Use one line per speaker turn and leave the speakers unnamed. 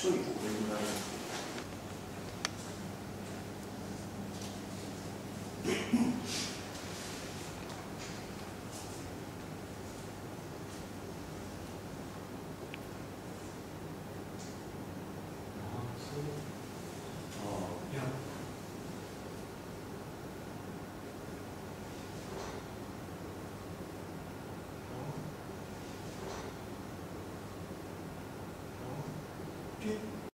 注をおいになす
que